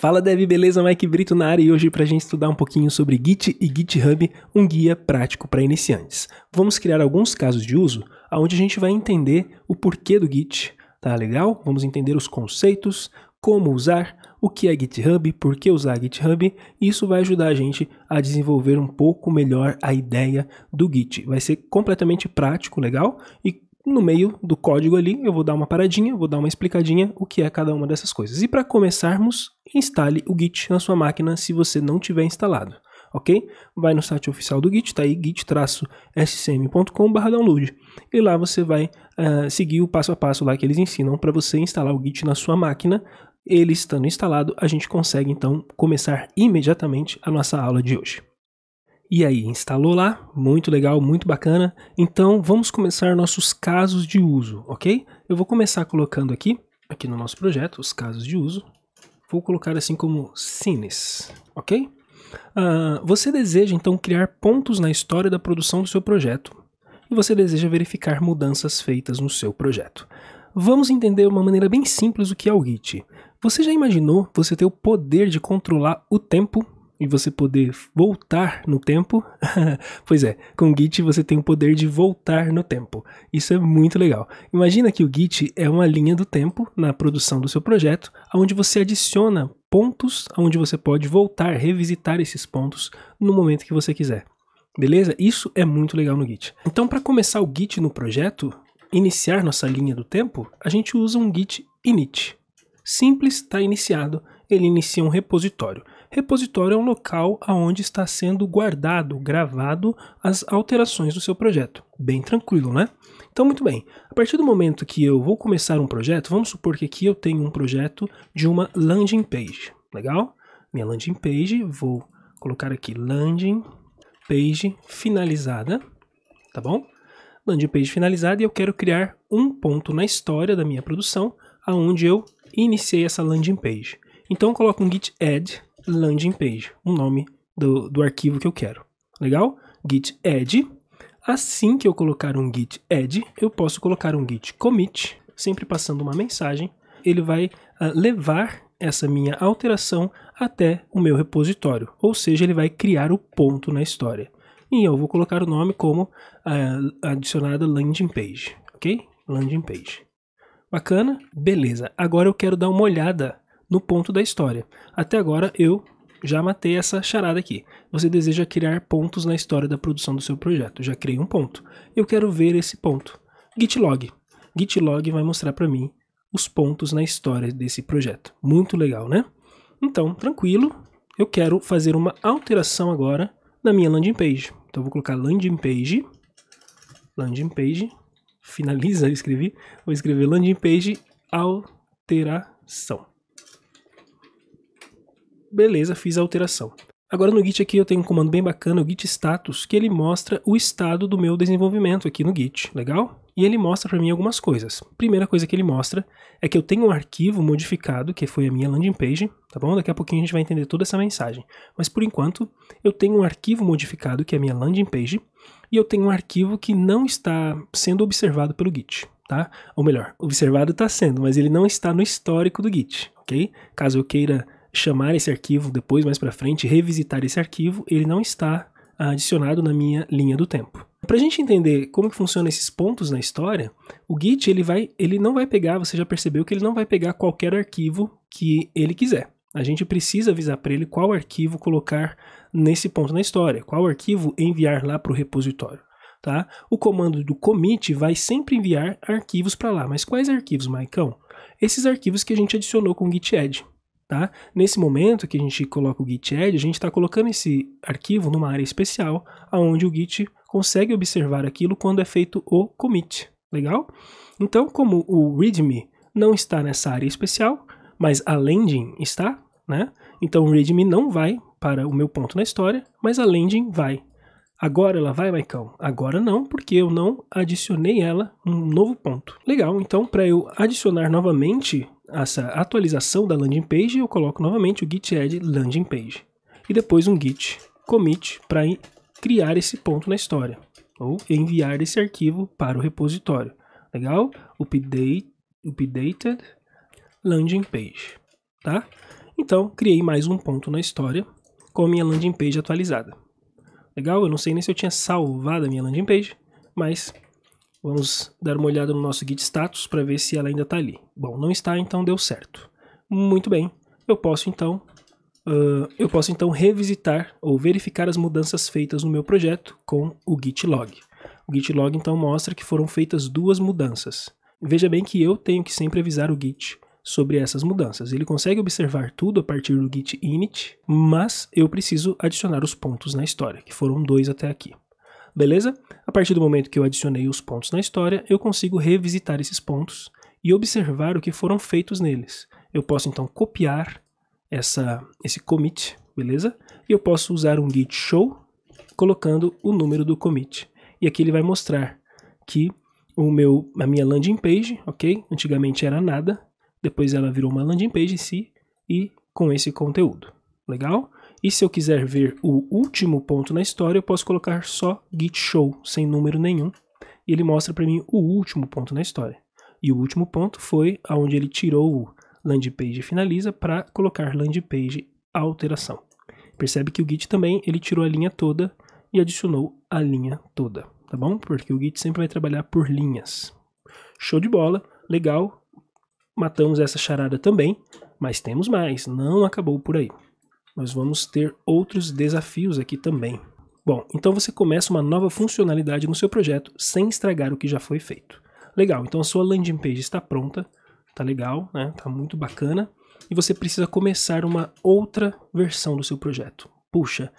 Fala Dev, beleza? Mike Brito na área e hoje para a gente estudar um pouquinho sobre Git e GitHub, um guia prático para iniciantes. Vamos criar alguns casos de uso onde a gente vai entender o porquê do Git, tá legal? Vamos entender os conceitos, como usar, o que é GitHub, por que usar GitHub, e isso vai ajudar a gente a desenvolver um pouco melhor a ideia do Git. Vai ser completamente prático, legal? E no meio do código ali, eu vou dar uma paradinha, vou dar uma explicadinha o que é cada uma dessas coisas. E para começarmos, instale o Git na sua máquina se você não tiver instalado, ok? Vai no site oficial do Git, tá aí git-scm.com/download. E lá você vai uh, seguir o passo a passo lá que eles ensinam para você instalar o Git na sua máquina. Ele estando instalado, a gente consegue então começar imediatamente a nossa aula de hoje. E aí, instalou lá? Muito legal, muito bacana. Então, vamos começar nossos casos de uso, ok? Eu vou começar colocando aqui, aqui no nosso projeto, os casos de uso. Vou colocar assim como cines, ok? Uh, você deseja então criar pontos na história da produção do seu projeto e você deseja verificar mudanças feitas no seu projeto. Vamos entender uma maneira bem simples o que é o Git. Você já imaginou você ter o poder de controlar o tempo e você poder voltar no tempo. pois é, com Git você tem o poder de voltar no tempo. Isso é muito legal. Imagina que o Git é uma linha do tempo na produção do seu projeto, onde você adiciona pontos onde você pode voltar, revisitar esses pontos no momento que você quiser. Beleza? Isso é muito legal no Git. Então, para começar o Git no projeto, iniciar nossa linha do tempo, a gente usa um Git init. Simples, está iniciado, ele inicia um repositório. Repositório é um local onde está sendo guardado, gravado as alterações do seu projeto. Bem tranquilo, né? Então, muito bem. A partir do momento que eu vou começar um projeto, vamos supor que aqui eu tenho um projeto de uma landing page. Legal? Minha landing page, vou colocar aqui landing page finalizada, tá bom? Landing page finalizada e eu quero criar um ponto na história da minha produção aonde eu iniciei essa landing page. Então eu coloco um git add landing page, o nome do, do arquivo que eu quero. Legal? Git add. Assim que eu colocar um git add, eu posso colocar um git commit, sempre passando uma mensagem. Ele vai uh, levar essa minha alteração até o meu repositório, ou seja, ele vai criar o ponto na história. E eu vou colocar o nome como uh, adicionada landing page, ok? Landing page. Bacana? Beleza. Agora eu quero dar uma olhada no ponto da história. Até agora eu já matei essa charada aqui. Você deseja criar pontos na história da produção do seu projeto. Já criei um ponto. Eu quero ver esse ponto. Gitlog. Gitlog vai mostrar para mim os pontos na história desse projeto. Muito legal, né? Então, tranquilo. Eu quero fazer uma alteração agora na minha landing page. Então, vou colocar landing page. Landing page. Finaliza, eu escrevi. Vou escrever landing page alteração. Beleza, fiz a alteração. Agora no Git aqui eu tenho um comando bem bacana, o git status, que ele mostra o estado do meu desenvolvimento aqui no Git, legal? E ele mostra para mim algumas coisas. Primeira coisa que ele mostra é que eu tenho um arquivo modificado, que foi a minha landing page, tá bom? Daqui a pouquinho a gente vai entender toda essa mensagem. Mas por enquanto, eu tenho um arquivo modificado, que é a minha landing page, e eu tenho um arquivo que não está sendo observado pelo Git, tá? Ou melhor, observado está sendo, mas ele não está no histórico do Git, ok? Caso eu queira chamar esse arquivo depois, mais para frente, revisitar esse arquivo, ele não está adicionado na minha linha do tempo. Para a gente entender como que funcionam esses pontos na história, o Git ele, vai, ele não vai pegar, você já percebeu que ele não vai pegar qualquer arquivo que ele quiser. A gente precisa avisar para ele qual arquivo colocar nesse ponto na história, qual arquivo enviar lá para o repositório. Tá? O comando do commit vai sempre enviar arquivos para lá. Mas quais arquivos, Maicão? Esses arquivos que a gente adicionou com o git add. Tá? Nesse momento que a gente coloca o git add, a gente está colocando esse arquivo numa área especial, onde o git consegue observar aquilo quando é feito o commit. Legal? Então, como o readme não está nessa área especial, mas a landing está, né? Então o readme não vai para o meu ponto na história, mas a landing vai. Agora ela vai, Maicão? Agora não, porque eu não adicionei ela um novo ponto. Legal, então para eu adicionar novamente essa atualização da landing page, eu coloco novamente o git add landing page. E depois um git commit para criar esse ponto na história, ou enviar esse arquivo para o repositório. Legal? Update, updated landing page, tá? Então, criei mais um ponto na história com a minha landing page atualizada. Legal? Eu não sei nem se eu tinha salvado a minha landing page, mas vamos dar uma olhada no nosso git status para ver se ela ainda está ali. Bom, não está, então deu certo. Muito bem, eu posso então uh, eu posso então revisitar ou verificar as mudanças feitas no meu projeto com o git log. O git log então mostra que foram feitas duas mudanças. Veja bem que eu tenho que sempre avisar o git sobre essas mudanças. Ele consegue observar tudo a partir do git init, mas eu preciso adicionar os pontos na história, que foram dois até aqui. Beleza? A partir do momento que eu adicionei os pontos na história, eu consigo revisitar esses pontos e observar o que foram feitos neles. Eu posso então copiar essa, esse commit, beleza? E eu posso usar um git show colocando o número do commit. E aqui ele vai mostrar que o meu, a minha landing page, ok? Antigamente era nada, depois ela virou uma landing page em si e com esse conteúdo. Legal? E se eu quiser ver o último ponto na história, eu posso colocar só git show, sem número nenhum, e ele mostra para mim o último ponto na história. E o último ponto foi aonde ele tirou o landing page finaliza para colocar landing page alteração. Percebe que o Git também ele tirou a linha toda e adicionou a linha toda, tá bom? Porque o Git sempre vai trabalhar por linhas. Show de bola, legal. Matamos essa charada também, mas temos mais, não acabou por aí. Nós vamos ter outros desafios aqui também. Bom, então você começa uma nova funcionalidade no seu projeto sem estragar o que já foi feito. Legal, então a sua landing page está pronta, tá legal, né? Tá muito bacana. E você precisa começar uma outra versão do seu projeto. Puxa,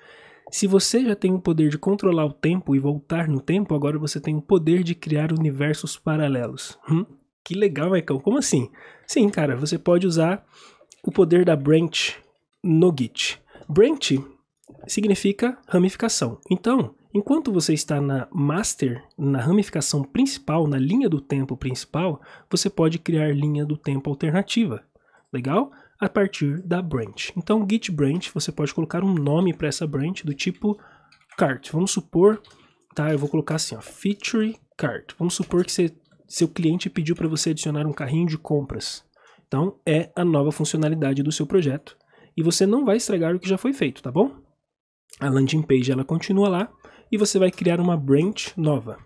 se você já tem o poder de controlar o tempo e voltar no tempo, agora você tem o poder de criar universos paralelos. Hum? Que legal, Michael. Como assim? Sim, cara, você pode usar o poder da branch no Git. Branch significa ramificação. Então, Enquanto você está na master, na ramificação principal, na linha do tempo principal, você pode criar linha do tempo alternativa. Legal? A partir da branch. Então, git branch, você pode colocar um nome para essa branch do tipo cart. Vamos supor, tá? Eu vou colocar assim, ó, feature cart. Vamos supor que você, seu cliente pediu para você adicionar um carrinho de compras. Então, é a nova funcionalidade do seu projeto. E você não vai estragar o que já foi feito, tá bom? A landing page ela continua lá, e você vai criar uma branch nova.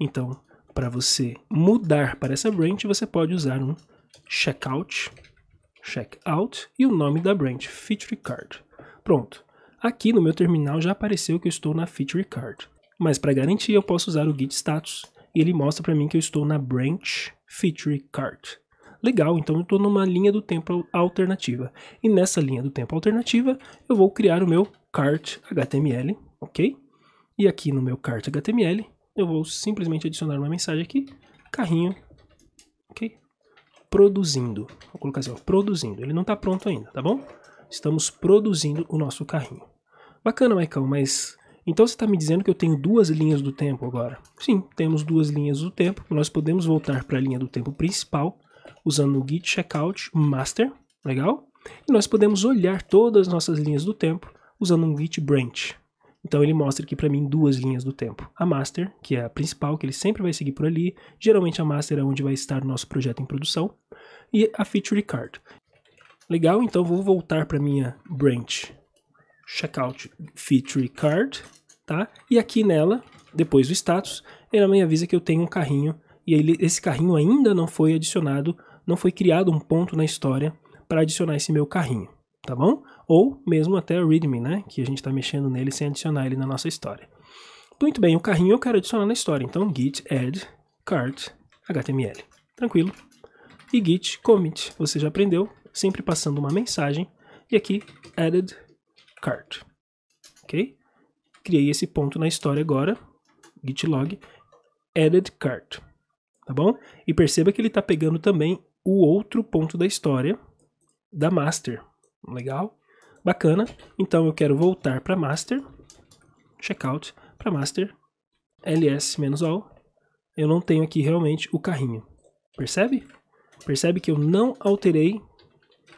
Então, para você mudar para essa branch, você pode usar um checkout, checkout e o nome da branch, feature card. Pronto. Aqui no meu terminal já apareceu que eu estou na feature card. Mas para garantir, eu posso usar o git status e ele mostra para mim que eu estou na branch feature card. Legal, então eu estou numa linha do tempo alternativa. E nessa linha do tempo alternativa, eu vou criar o meu cart HTML, ok? E aqui no meu cart HTML, eu vou simplesmente adicionar uma mensagem aqui, carrinho, ok? Produzindo. Vou colocar assim, ó, produzindo. Ele não está pronto ainda, tá bom? Estamos produzindo o nosso carrinho. Bacana, Maicão, mas então você está me dizendo que eu tenho duas linhas do tempo agora? Sim, temos duas linhas do tempo. Nós podemos voltar para a linha do tempo principal usando o git checkout master, legal? E nós podemos olhar todas as nossas linhas do tempo usando um git branch, então ele mostra aqui para mim duas linhas do tempo. A master, que é a principal, que ele sempre vai seguir por ali. Geralmente a master é onde vai estar o nosso projeto em produção. E a feature card. Legal, então vou voltar para minha branch checkout feature card, tá? E aqui nela, depois do status, ela me avisa que eu tenho um carrinho e ele, esse carrinho ainda não foi adicionado, não foi criado um ponto na história para adicionar esse meu carrinho, tá bom? ou mesmo até o readme, né, que a gente está mexendo nele sem adicionar ele na nossa história. Muito bem, o carrinho eu quero adicionar na história, então git add cart html. Tranquilo. E git commit, você já aprendeu, sempre passando uma mensagem, e aqui added cart. Ok? Criei esse ponto na história agora, git log added cart. Tá bom? E perceba que ele está pegando também o outro ponto da história da master. Legal? Bacana. Então eu quero voltar para master, checkout, para master, ls-all. Eu não tenho aqui realmente o carrinho. Percebe? Percebe que eu não alterei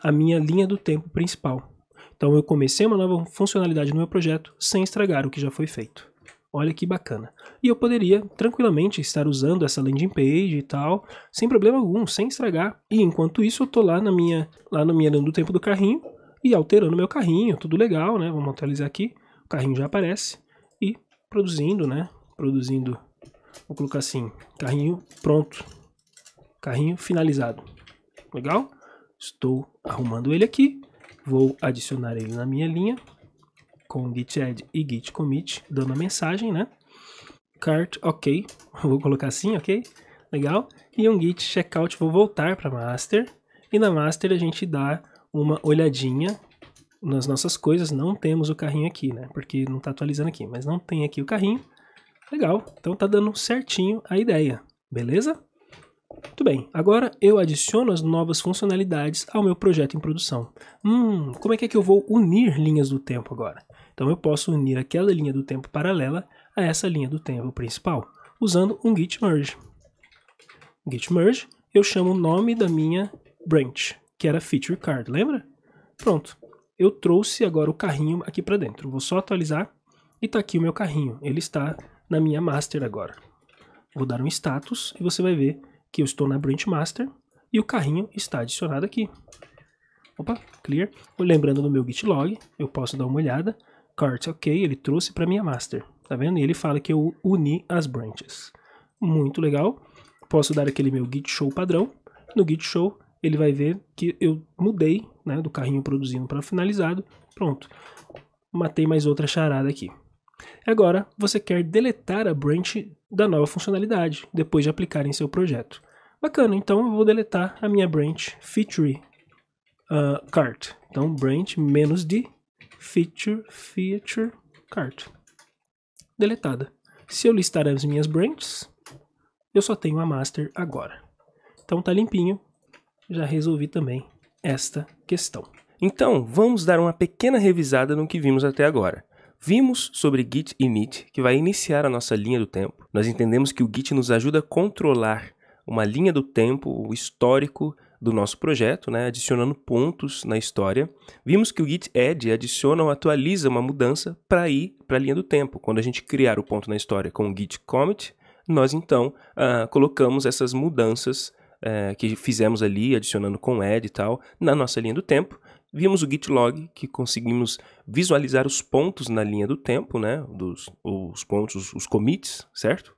a minha linha do tempo principal. Então eu comecei uma nova funcionalidade no meu projeto sem estragar o que já foi feito. Olha que bacana. E eu poderia tranquilamente estar usando essa landing page e tal, sem problema algum, sem estragar. E enquanto isso eu tô lá na minha, lá na minha linha do tempo do carrinho, e alterando meu carrinho, tudo legal, né? Vamos atualizar aqui, o carrinho já aparece e produzindo, né? Produzindo, vou colocar assim, carrinho pronto, carrinho finalizado, legal? Estou arrumando ele aqui, vou adicionar ele na minha linha com git add e git commit, dando a mensagem, né? Cart, ok, vou colocar assim, ok? Legal? E um git checkout, vou voltar para master, e na master a gente dá uma olhadinha nas nossas coisas, não temos o carrinho aqui, né? Porque não está atualizando aqui, mas não tem aqui o carrinho. Legal, então tá dando certinho a ideia, beleza? Muito bem, agora eu adiciono as novas funcionalidades ao meu projeto em produção. Hum, como é que é que eu vou unir linhas do tempo agora? Então eu posso unir aquela linha do tempo paralela a essa linha do tempo principal, usando um git merge. Git merge, eu chamo o nome da minha branch, que era feature card, lembra? Pronto, eu trouxe agora o carrinho aqui para dentro. Vou só atualizar e está aqui o meu carrinho. Ele está na minha master agora. Vou dar um status e você vai ver que eu estou na branch master e o carrinho está adicionado aqui. Opa, clear. Lembrando do meu git log, eu posso dar uma olhada. Cart, ok, ele trouxe para minha master. Tá vendo? E ele fala que eu uni as branches. Muito legal. Posso dar aquele meu git show padrão. No git show, ele vai ver que eu mudei né, do carrinho produzindo para finalizado. Pronto. Matei mais outra charada aqui. Agora, você quer deletar a branch da nova funcionalidade, depois de aplicar em seu projeto. Bacana, então eu vou deletar a minha branch feature uh, cart. Então, branch menos de feature feature cart. Deletada. Se eu listar as minhas branches, eu só tenho a master agora. Então tá limpinho, já resolvi também esta questão. Então, vamos dar uma pequena revisada no que vimos até agora. Vimos sobre Git init, que vai iniciar a nossa linha do tempo. Nós entendemos que o Git nos ajuda a controlar uma linha do tempo, o histórico do nosso projeto, né, adicionando pontos na história. Vimos que o git add adiciona ou atualiza uma mudança para ir para a linha do tempo. Quando a gente criar o ponto na história com o git commit, nós então uh, colocamos essas mudanças uh, que fizemos ali, adicionando com add e tal, na nossa linha do tempo. Vimos o git log, que conseguimos visualizar os pontos na linha do tempo, né? Dos, os pontos, os commits, certo?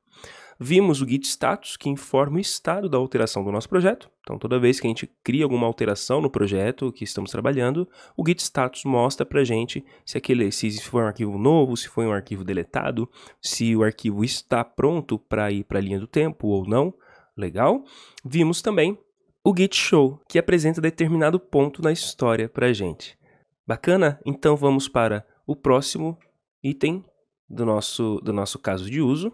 Vimos o git status, que informa o estado da alteração do nosso projeto. Então, toda vez que a gente cria alguma alteração no projeto que estamos trabalhando, o git status mostra para gente se aquele, se foi um arquivo novo, se foi um arquivo deletado, se o arquivo está pronto para ir para a linha do tempo ou não. Legal? Vimos também o Git Show, que apresenta determinado ponto na história para gente. Bacana? Então vamos para o próximo item do nosso, do nosso caso de uso.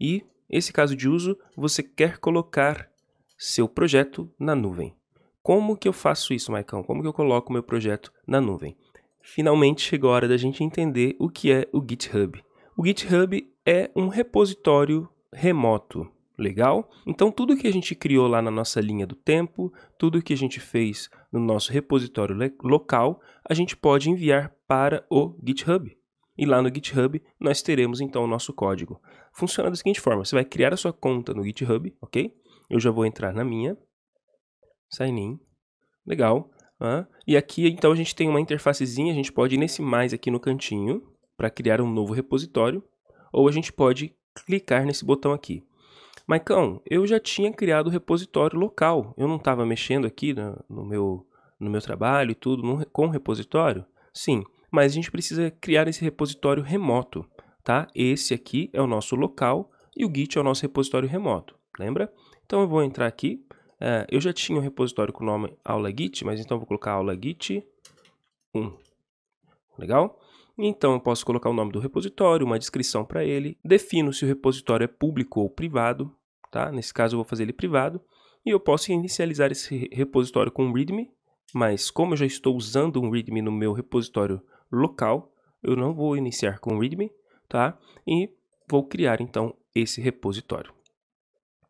E esse caso de uso, você quer colocar seu projeto na nuvem. Como que eu faço isso, Maicão? Como que eu coloco meu projeto na nuvem? Finalmente chegou a hora da gente entender o que é o GitHub. O GitHub é um repositório remoto. Legal? Então, tudo que a gente criou lá na nossa linha do tempo, tudo que a gente fez no nosso repositório local, a gente pode enviar para o GitHub. E lá no GitHub nós teremos então o nosso código. Funciona da seguinte forma: você vai criar a sua conta no GitHub, ok? Eu já vou entrar na minha. Sign in. Legal. Ah, e aqui então a gente tem uma interfacezinha, a gente pode ir nesse mais aqui no cantinho para criar um novo repositório, ou a gente pode clicar nesse botão aqui. Maicão, eu já tinha criado o repositório local. Eu não estava mexendo aqui no, no, meu, no meu trabalho e tudo no, com o repositório? Sim, mas a gente precisa criar esse repositório remoto, tá? Esse aqui é o nosso local e o Git é o nosso repositório remoto, lembra? Então eu vou entrar aqui. É, eu já tinha um repositório com o nome aula Git, mas então eu vou colocar aula Git 1. Legal? Então eu posso colocar o nome do repositório, uma descrição para ele, defino se o repositório é público ou privado, tá? Nesse caso eu vou fazer ele privado, e eu posso inicializar esse repositório com um readme, mas como eu já estou usando um readme no meu repositório local, eu não vou iniciar com readme, tá? E vou criar então esse repositório.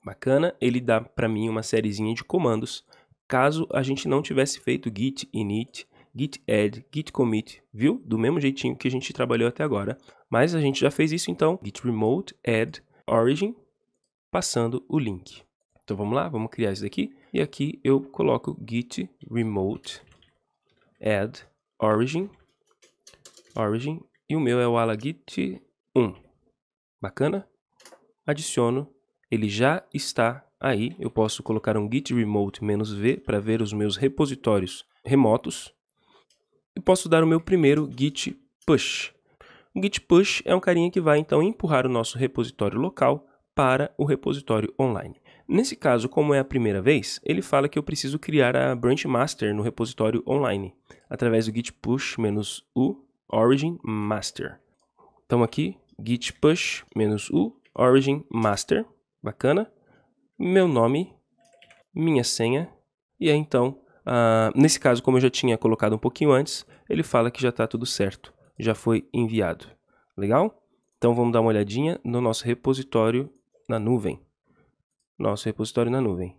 Bacana, ele dá para mim uma sériezinha de comandos, caso a gente não tivesse feito git init git add, git commit, viu? Do mesmo jeitinho que a gente trabalhou até agora. Mas a gente já fez isso então, git remote add origin, passando o link. Então vamos lá, vamos criar isso daqui. E aqui eu coloco git remote add origin, origin, e o meu é o ala git 1. Bacana? Adiciono, ele já está aí. Eu posso colocar um git remote "-v para ver os meus repositórios remotos. E posso dar o meu primeiro git push. O git push é um carinha que vai então empurrar o nosso repositório local para o repositório online. Nesse caso, como é a primeira vez, ele fala que eu preciso criar a branch master no repositório online, através do git push-u origin master. Então aqui, git push-u origin master, bacana. Meu nome, minha senha, e aí então, uh, nesse caso, como eu já tinha colocado um pouquinho antes, ele fala que já está tudo certo, já foi enviado. Legal? Então vamos dar uma olhadinha no nosso repositório na nuvem nosso repositório na nuvem.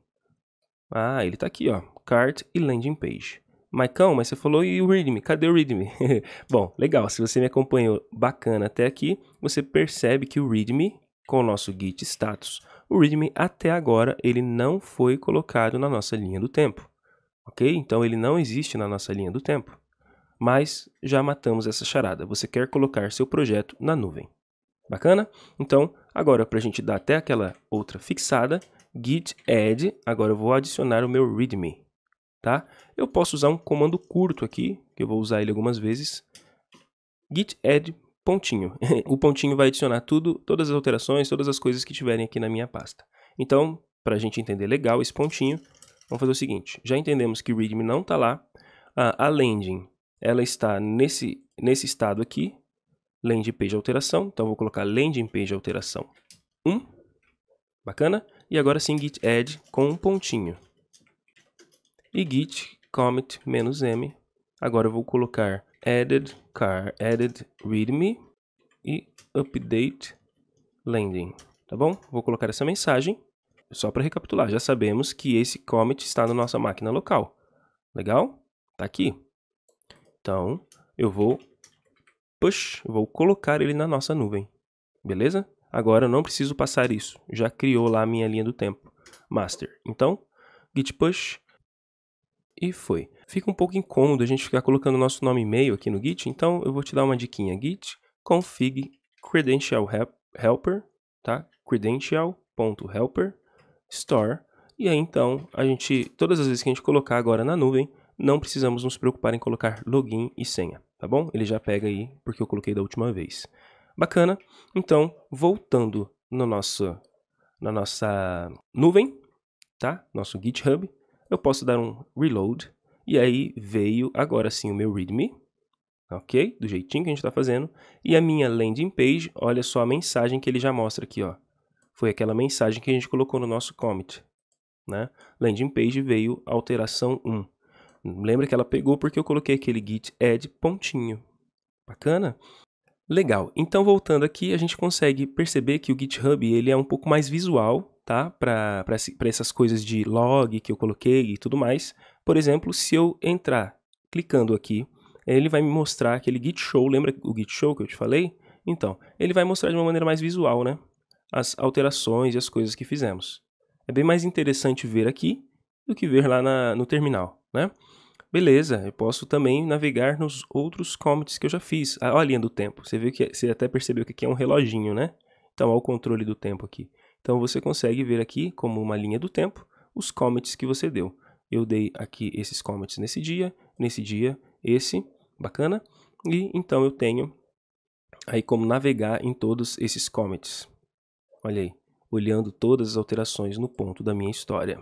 Ah, ele está aqui, ó, cart e landing page. Maicão, mas você falou e o README, cadê o README? Bom, legal, se você me acompanhou bacana até aqui, você percebe que o README, com o nosso git status, o README até agora ele não foi colocado na nossa linha do tempo, ok? Então ele não existe na nossa linha do tempo. Mas já matamos essa charada, você quer colocar seu projeto na nuvem. Bacana? Então, agora para a gente dar até aquela outra fixada, git add, agora eu vou adicionar o meu readme, tá? Eu posso usar um comando curto aqui, que eu vou usar ele algumas vezes, git add pontinho. o pontinho vai adicionar tudo, todas as alterações, todas as coisas que tiverem aqui na minha pasta. Então, para a gente entender legal esse pontinho, vamos fazer o seguinte, já entendemos que o readme não está lá, a landing, ela está nesse, nesse estado aqui, landing page alteração, então vou colocar landing page alteração 1, bacana? E agora sim git add com um pontinho. E git commit "-m", agora eu vou colocar added car added readme e update landing, tá bom? Vou colocar essa mensagem, só para recapitular, já sabemos que esse commit está na nossa máquina local, legal? Tá aqui. Então, eu vou push, vou colocar ele na nossa nuvem. Beleza? Agora eu não preciso passar isso. Já criou lá a minha linha do tempo. Master. Então, git push e foi. Fica um pouco incômodo a gente ficar colocando nosso nome e e-mail aqui no git, então eu vou te dar uma diquinha. git config credential helper, tá? credential.helper store e aí então, a gente todas as vezes que a gente colocar agora na nuvem, não precisamos nos preocupar em colocar login e senha tá bom? Ele já pega aí porque eu coloquei da última vez. Bacana. Então, voltando no nosso, na nossa nuvem, tá? Nosso GitHub, eu posso dar um reload e aí veio agora sim o meu readme, ok? Do jeitinho que a gente está fazendo. E a minha landing page, olha só a mensagem que ele já mostra aqui, ó. Foi aquela mensagem que a gente colocou no nosso commit, né? Landing page veio alteração 1. Lembra que ela pegou porque eu coloquei aquele git add pontinho. Bacana? Legal. Então, voltando aqui, a gente consegue perceber que o GitHub ele é um pouco mais visual, tá? Para essas coisas de log que eu coloquei e tudo mais. Por exemplo, se eu entrar clicando aqui, ele vai me mostrar aquele Git Show. Lembra o Git Show que eu te falei? Então, ele vai mostrar de uma maneira mais visual, né? As alterações e as coisas que fizemos. É bem mais interessante ver aqui do que ver lá na, no terminal, né? Beleza, eu posso também navegar nos outros commits que eu já fiz. Ah, olha a linha do tempo. Você viu que você até percebeu que aqui é um reloginho, né? Então, olha o controle do tempo aqui. Então, você consegue ver aqui, como uma linha do tempo, os commits que você deu. Eu dei aqui esses commits nesse dia, nesse dia, esse, bacana. E então eu tenho aí como navegar em todos esses commits. Olha aí, olhando todas as alterações no ponto da minha história.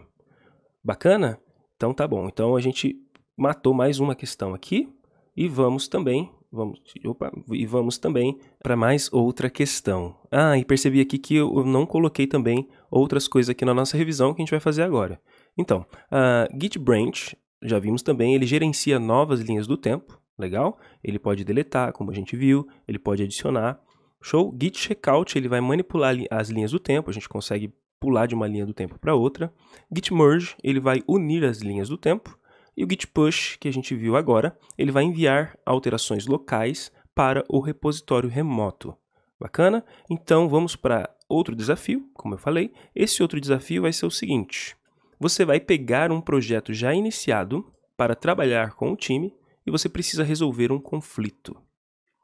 Bacana? Então tá bom. Então a gente matou mais uma questão aqui e vamos também, vamos, opa, e vamos também para mais outra questão. Ah, e percebi aqui que eu não coloquei também outras coisas aqui na nossa revisão que a gente vai fazer agora. Então, a Git Branch, já vimos também, ele gerencia novas linhas do tempo, legal? Ele pode deletar, como a gente viu, ele pode adicionar. Show? Git Checkout, ele vai manipular as linhas do tempo, a gente consegue pular de uma linha do tempo para outra. Git Merge, ele vai unir as linhas do tempo. E o git push, que a gente viu agora, ele vai enviar alterações locais para o repositório remoto. Bacana? Então vamos para outro desafio, como eu falei. Esse outro desafio vai ser o seguinte: você vai pegar um projeto já iniciado para trabalhar com o time e você precisa resolver um conflito.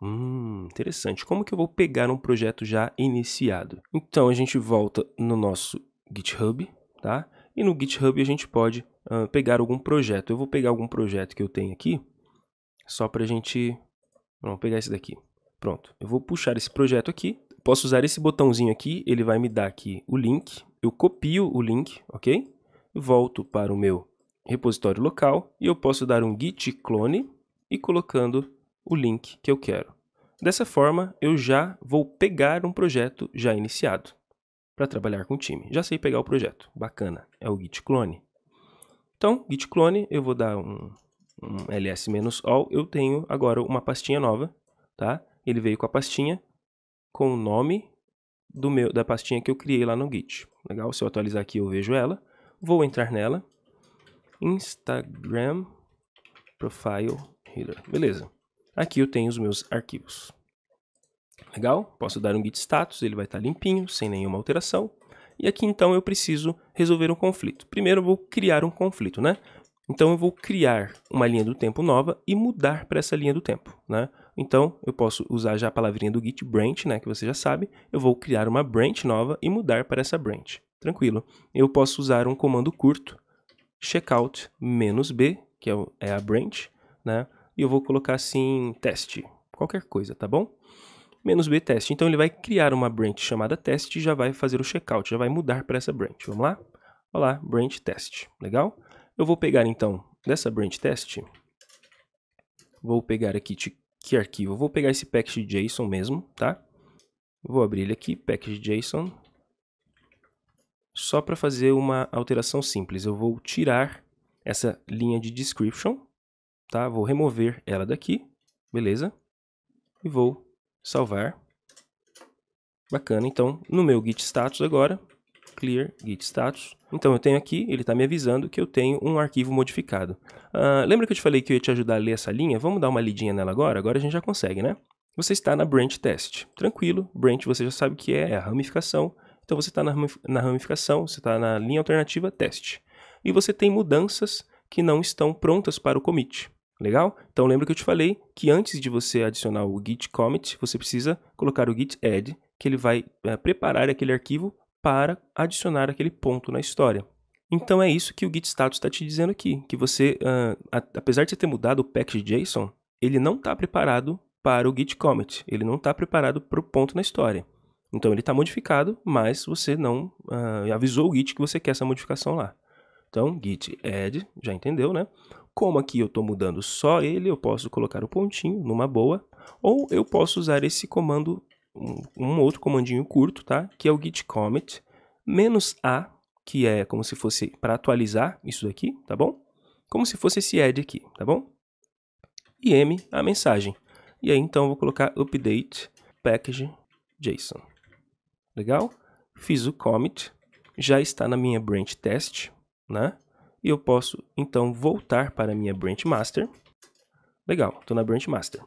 Hum, interessante. Como que eu vou pegar um projeto já iniciado? Então a gente volta no nosso GitHub, tá? E no GitHub a gente pode uh, pegar algum projeto. Eu vou pegar algum projeto que eu tenho aqui, só para a gente... Vamos pegar esse daqui. Pronto. Eu vou puxar esse projeto aqui. Posso usar esse botãozinho aqui, ele vai me dar aqui o link. Eu copio o link, ok? Volto para o meu repositório local e eu posso dar um git clone e colocando o link que eu quero. Dessa forma, eu já vou pegar um projeto já iniciado para trabalhar com o time. Já sei pegar o projeto, bacana, é o git clone. Então, git clone, eu vou dar um, um ls-all, eu tenho agora uma pastinha nova, tá? Ele veio com a pastinha com o nome do meu, da pastinha que eu criei lá no Git. Legal? Se eu atualizar aqui, eu vejo ela. Vou entrar nela. Instagram Profile Header. Beleza. Aqui eu tenho os meus arquivos. Legal? Posso dar um git status, ele vai estar limpinho, sem nenhuma alteração. E aqui então eu preciso resolver um conflito. Primeiro eu vou criar um conflito, né? Então eu vou criar uma linha do tempo nova e mudar para essa linha do tempo, né? Então eu posso usar já a palavrinha do git branch, né, que você já sabe. Eu vou criar uma branch nova e mudar para essa branch. Tranquilo. Eu posso usar um comando curto, checkout "-b", que é, é a branch, né? E eu vou colocar assim teste, qualquer coisa, tá bom? "-b teste. Então ele vai criar uma branch chamada teste e já vai fazer o checkout, já vai mudar para essa branch. Vamos lá? Olá, branch teste. Legal? Eu vou pegar então dessa branch teste, vou pegar aqui que arquivo? Vou pegar esse package.json mesmo, tá? Vou abrir ele aqui, package.json. Só para fazer uma alteração simples, eu vou tirar essa linha de description, tá? Vou remover ela daqui, beleza? E vou salvar. Bacana, então no meu git status agora, clear git status. Então eu tenho aqui, ele está me avisando que eu tenho um arquivo modificado. Uh, lembra que eu te falei que eu ia te ajudar a ler essa linha? Vamos dar uma lidinha nela agora? Agora a gente já consegue, né? Você está na branch test. Tranquilo, branch você já sabe o que é, é a ramificação. Então você está na ramificação, você está na linha alternativa teste. E você tem mudanças que não estão prontas para o commit. Legal? Então lembra que eu te falei que antes de você adicionar o git commit, você precisa colocar o git add, que ele vai é, preparar aquele arquivo para adicionar aquele ponto na história. Então é isso que o git status está te dizendo aqui, que você, uh, apesar de você ter mudado o package.json, ele não está preparado para o git commit, ele não está preparado para o ponto na história. Então ele está modificado, mas você não uh, avisou o git que você quer essa modificação lá. Então git add, já entendeu, né? Como aqui eu estou mudando só ele, eu posso colocar o pontinho numa boa, ou eu posso usar esse comando um, um outro comandinho curto, tá? Que é o git commit menos a, que é como se fosse para atualizar isso daqui, tá bom? Como se fosse esse add aqui, tá bom? E m, a mensagem. E aí então eu vou colocar update package JSON. Legal? Fiz o commit, já está na minha branch test, né? E eu posso então voltar para a minha branch master. Legal, estou na branch master.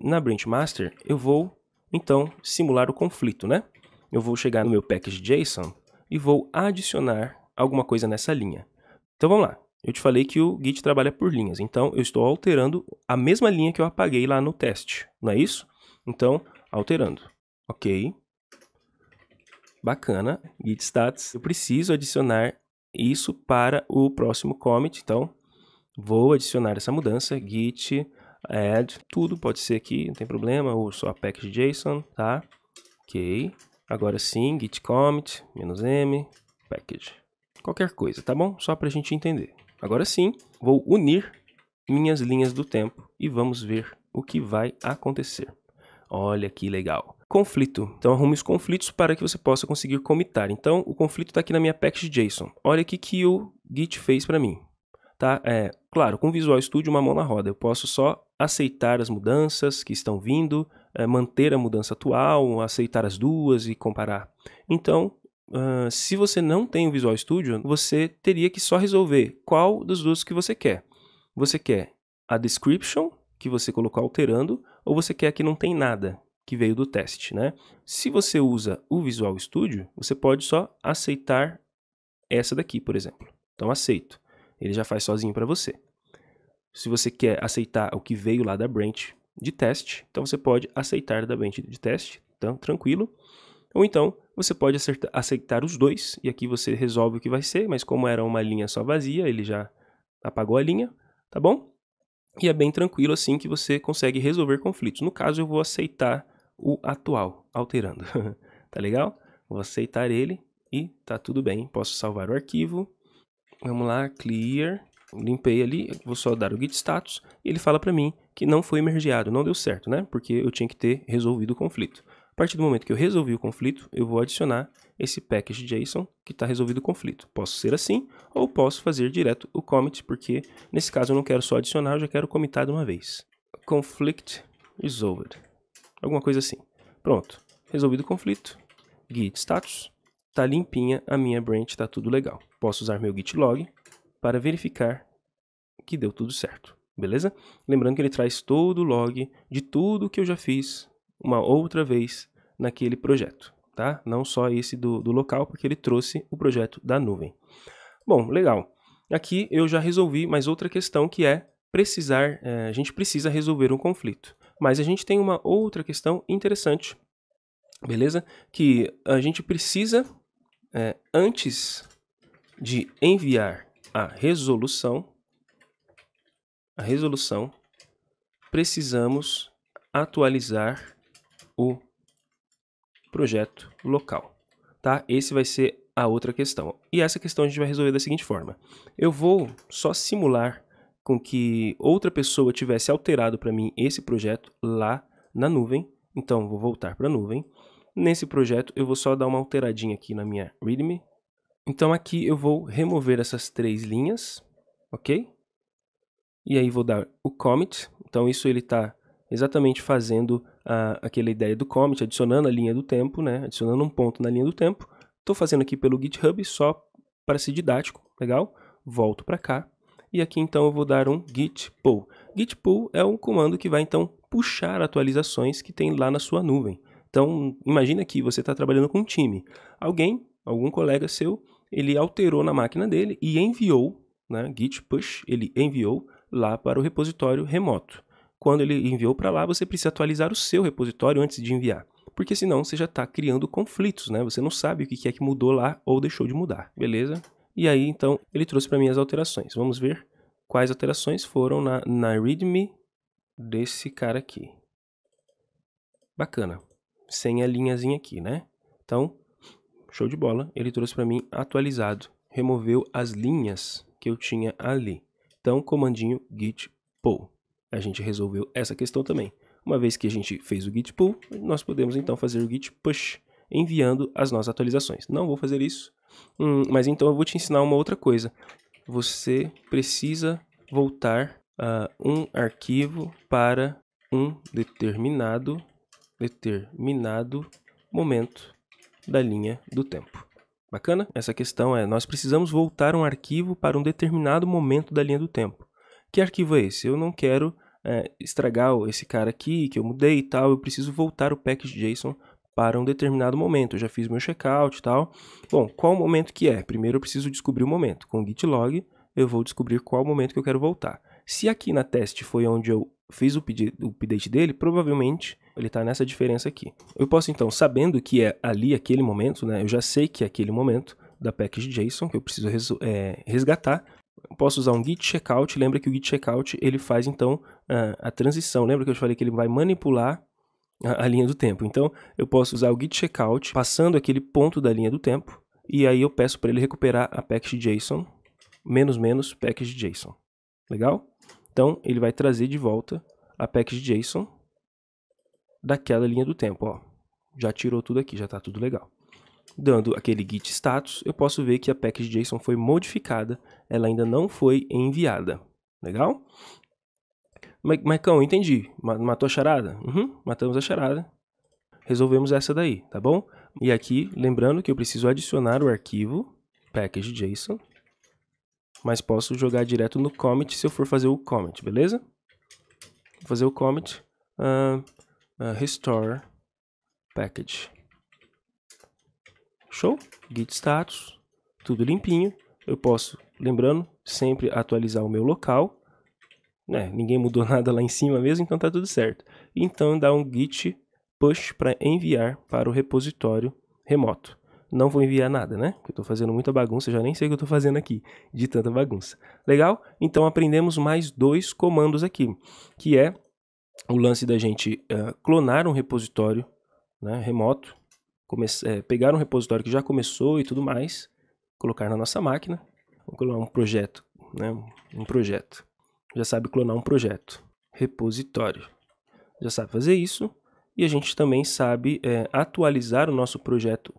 Na branch master eu vou então, simular o conflito, né? Eu vou chegar no meu package.json e vou adicionar alguma coisa nessa linha. Então vamos lá. Eu te falei que o Git trabalha por linhas, então eu estou alterando a mesma linha que eu apaguei lá no teste, não é isso? Então, alterando. Ok. Bacana. Git status. Eu preciso adicionar isso para o próximo commit, então vou adicionar essa mudança, git add, tudo pode ser aqui, não tem problema, ou só package.json, tá? Ok. Agora sim, git commit, "-m", package. Qualquer coisa, tá bom? Só para a gente entender. Agora sim, vou unir minhas linhas do tempo e vamos ver o que vai acontecer. Olha que legal. Conflito. Então arrume os conflitos para que você possa conseguir comitar. Então o conflito está aqui na minha package.json. Olha o que, que o Git fez para mim. Tá? É, claro, com o Visual Studio uma mão na roda. Eu posso só aceitar as mudanças que estão vindo, é, manter a mudança atual, aceitar as duas e comparar. Então, uh, se você não tem o Visual Studio, você teria que só resolver qual dos dois que você quer. Você quer a description, que você colocou alterando, ou você quer que não tem nada, que veio do teste, né? Se você usa o Visual Studio, você pode só aceitar essa daqui, por exemplo. Então, aceito. Ele já faz sozinho para você. Se você quer aceitar o que veio lá da branch de teste, então você pode aceitar da branch de teste, então tranquilo. Ou então você pode aceitar os dois e aqui você resolve o que vai ser, mas como era uma linha só vazia, ele já apagou a linha, tá bom? E é bem tranquilo assim que você consegue resolver conflitos. No caso, eu vou aceitar o atual, alterando. tá legal? Vou aceitar ele e tá tudo bem. Posso salvar o arquivo. Vamos lá, clear. Limpei ali, vou só dar o git status. E ele fala para mim que não foi mergeado, não deu certo, né? Porque eu tinha que ter resolvido o conflito. A partir do momento que eu resolvi o conflito, eu vou adicionar esse package JSON que está resolvido o conflito. Posso ser assim, ou posso fazer direto o commit, porque nesse caso eu não quero só adicionar, eu já quero comitar de uma vez. Conflict resolved. Alguma coisa assim. Pronto. Resolvido o conflito. Git status. Está limpinha a minha branch, está tudo legal. Posso usar meu git log para verificar que deu tudo certo. Beleza? Lembrando que ele traz todo o log de tudo que eu já fiz uma outra vez naquele projeto, tá? Não só esse do, do local, porque ele trouxe o projeto da nuvem. Bom, legal. Aqui eu já resolvi mais outra questão que é precisar, é, a gente precisa resolver um conflito. Mas a gente tem uma outra questão interessante, beleza? Que a gente precisa, é, antes de enviar a resolução, a resolução, precisamos atualizar o projeto local, tá? Esse vai ser a outra questão. E essa questão a gente vai resolver da seguinte forma. Eu vou só simular com que outra pessoa tivesse alterado para mim esse projeto lá na nuvem. Então, vou voltar para a nuvem. Nesse projeto, eu vou só dar uma alteradinha aqui na minha README. Então, aqui eu vou remover essas três linhas, ok? E aí vou dar o commit. Então, isso ele está exatamente fazendo a, aquela ideia do commit, adicionando a linha do tempo, né? adicionando um ponto na linha do tempo. Estou fazendo aqui pelo GitHub só para ser didático, legal? Volto para cá. E aqui então eu vou dar um git pull. Git pull é um comando que vai então puxar atualizações que tem lá na sua nuvem. Então, imagina que você está trabalhando com um time. Alguém, algum colega seu, ele alterou na máquina dele e enviou, né, git push, ele enviou lá para o repositório remoto quando ele enviou para lá, você precisa atualizar o seu repositório antes de enviar. Porque senão você já está criando conflitos, né? Você não sabe o que é que mudou lá ou deixou de mudar, beleza? E aí, então, ele trouxe para mim as alterações. Vamos ver quais alterações foram na, na README desse cara aqui. Bacana. Sem a linhazinha aqui, né? Então, show de bola. Ele trouxe para mim atualizado. Removeu as linhas que eu tinha ali. Então, comandinho git pull a gente resolveu essa questão também. Uma vez que a gente fez o git pull, nós podemos então fazer o git push, enviando as nossas atualizações. Não vou fazer isso, hum, mas então eu vou te ensinar uma outra coisa. Você precisa voltar a um arquivo para um determinado determinado momento da linha do tempo. Bacana? Essa questão é, nós precisamos voltar um arquivo para um determinado momento da linha do tempo. Que arquivo é esse? Eu não quero é, estragar esse cara aqui, que eu mudei e tal, eu preciso voltar o package.json para um determinado momento. Eu já fiz meu checkout e tal. Bom, qual o momento que é? Primeiro eu preciso descobrir o momento. Com o git log, eu vou descobrir qual o momento que eu quero voltar. Se aqui na teste foi onde eu fiz o, o update dele, provavelmente ele está nessa diferença aqui. Eu posso então, sabendo que é ali aquele momento, né, eu já sei que é aquele momento da package.json que eu preciso é, resgatar, posso usar um git checkout. Lembra que o git checkout ele faz então a, a transição. Lembra que eu falei que ele vai manipular a, a, linha do tempo. Então eu posso usar o git checkout passando aquele ponto da linha do tempo e aí eu peço para ele recuperar a package.json menos menos package.json. Legal? Então ele vai trazer de volta a package.json daquela linha do tempo. Ó, já tirou tudo aqui, já está tudo legal dando aquele git status, eu posso ver que a package.json foi modificada, ela ainda não foi enviada. Legal? Maicão, entendi. Matou a charada? Uhum, matamos a charada. Resolvemos essa daí, tá bom? E aqui, lembrando que eu preciso adicionar o arquivo package.json, mas posso jogar direto no commit se eu for fazer o commit, beleza? Vou fazer o commit uh, uh, restore package. Show? Git status, tudo limpinho. Eu posso, lembrando, sempre atualizar o meu local. Né, ninguém mudou nada lá em cima mesmo, então tá tudo certo. Então dá um git push para enviar para o repositório remoto. Não vou enviar nada, né? Porque eu estou fazendo muita bagunça, já nem sei o que eu estou fazendo aqui, de tanta bagunça. Legal? Então aprendemos mais dois comandos aqui, que é o lance da gente uh, clonar um repositório né, remoto, é, pegar um repositório que já começou e tudo mais, colocar na nossa máquina, vamos clonar um projeto, né, um projeto. Já sabe clonar um projeto. Repositório. Já sabe fazer isso. E a gente também sabe é, atualizar o nosso projeto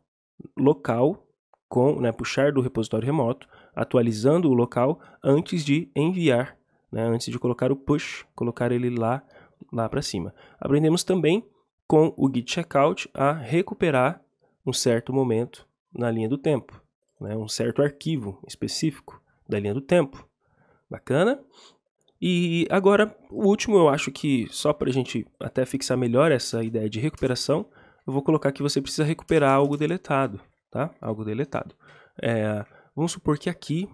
local, com, né, puxar do repositório remoto, atualizando o local antes de enviar, né, antes de colocar o push, colocar ele lá, lá para cima. Aprendemos também com o git checkout a recuperar um certo momento na linha do tempo, né, um certo arquivo específico da linha do tempo. Bacana? E agora, o último, eu acho que só para a gente até fixar melhor essa ideia de recuperação, eu vou colocar que você precisa recuperar algo deletado, tá? Algo deletado. É, vamos supor que aqui,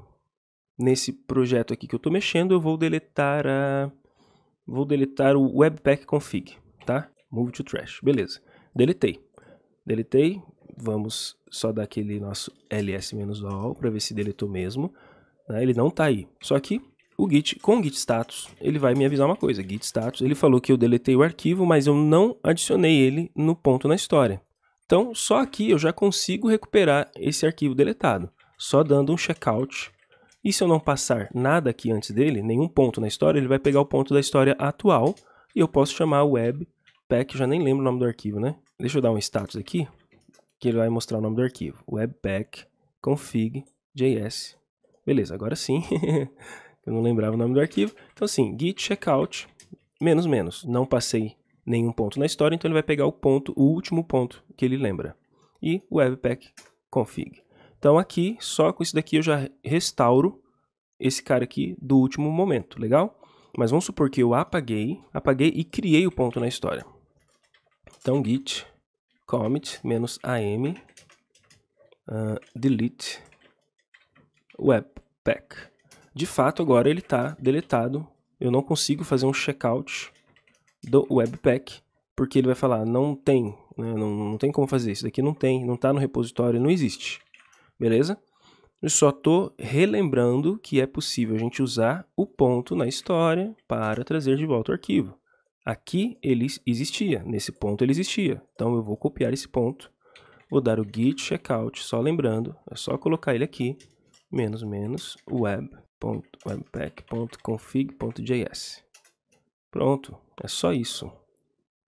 nesse projeto aqui que eu estou mexendo, eu vou deletar a, vou deletar o webpack config, tá? Move to trash, beleza. Deletei. Deletei, vamos só dar aquele nosso ls-all para ver se deletou mesmo. Né? Ele não está aí. Só que o Git, com o Git status, ele vai me avisar uma coisa. Git status, ele falou que eu deletei o arquivo, mas eu não adicionei ele no ponto na história. Então, só aqui eu já consigo recuperar esse arquivo deletado, só dando um checkout. E se eu não passar nada aqui antes dele, nenhum ponto na história, ele vai pegar o ponto da história atual e eu posso chamar o webpack, já nem lembro o nome do arquivo, né? Deixa eu dar um status aqui, que ele vai mostrar o nome do arquivo. Webpack config.js. Beleza, agora sim. Eu não lembrava o nome do arquivo. Então, assim, git checkout, menos, menos. Não passei nenhum ponto na história, então ele vai pegar o ponto, o último ponto que ele lembra. E webpack config. Então, aqui, só com isso daqui eu já restauro esse cara aqui do último momento, legal? Mas vamos supor que eu apaguei, apaguei e criei o ponto na história. Então, git commit menos am uh, delete webpack de fato agora ele está deletado. Eu não consigo fazer um checkout do Webpack, porque ele vai falar, não tem, né, não, não tem como fazer, isso daqui não tem, não está no repositório, não existe. Beleza? Eu só estou relembrando que é possível a gente usar o ponto na história para trazer de volta o arquivo. Aqui ele existia, nesse ponto ele existia. Então eu vou copiar esse ponto, vou dar o git checkout, só lembrando, é só colocar ele aqui, menos menos web webpack.config.js. Pronto, é só isso.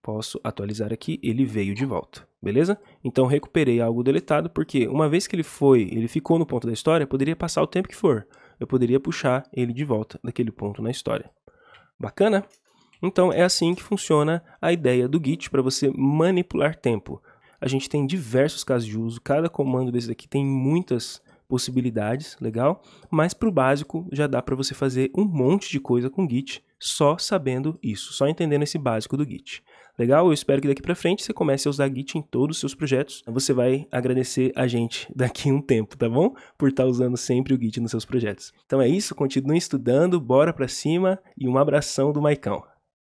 Posso atualizar aqui, ele veio de volta, beleza? Então recuperei algo deletado, porque uma vez que ele foi, ele ficou no ponto da história, poderia passar o tempo que for. Eu poderia puxar ele de volta daquele ponto na história. Bacana? Então é assim que funciona a ideia do Git para você manipular tempo. A gente tem diversos casos de uso, cada comando desse aqui tem muitas possibilidades, legal? Mas para o básico já dá para você fazer um monte de coisa com Git só sabendo isso, só entendendo esse básico do Git. Legal? Eu espero que daqui para frente você comece a usar Git em todos os seus projetos. Você vai agradecer a gente daqui a um tempo, tá bom? Por estar tá usando sempre o Git nos seus projetos. Então é isso, continue estudando, bora para cima e um abração do Maicão.